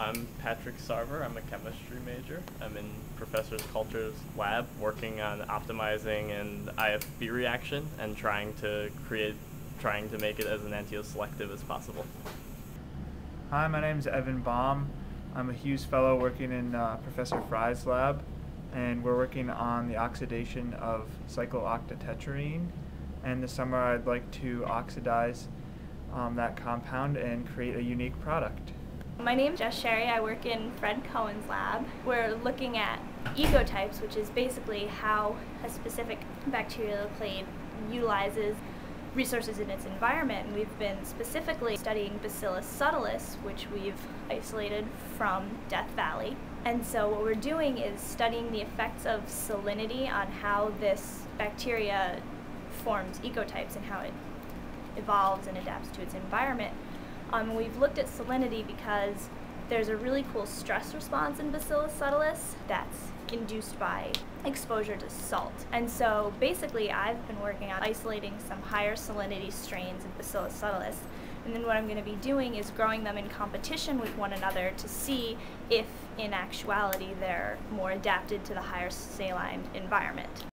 I'm Patrick Sarver. I'm a chemistry major. I'm in Professor Calter's lab working on optimizing an IFB reaction and trying to create, trying to make it as enantioselective as possible. Hi, my name is Evan Baum. I'm a Hughes Fellow working in uh, Professor Fry's lab, and we're working on the oxidation of cyclooctatetraene. And this summer I'd like to oxidize um, that compound and create a unique product. My name is Jess Sherry. I work in Fred Cohan's lab. We're looking at ecotypes, which is basically how a specific bacterial clade utilizes resources in its environment. And we've been specifically studying Bacillus subtilis, which we've isolated from Death Valley. And so what we're doing is studying the effects of salinity on how this bacteria forms ecotypes and how it evolves and adapts to its environment. Um, we've looked at salinity because there's a really cool stress response in Bacillus subtilis that's induced by exposure to salt. And so basically I've been working on isolating some higher salinity strains of Bacillus subtilis and then what I'm going to be doing is growing them in competition with one another to see if in actuality they're more adapted to the higher saline environment.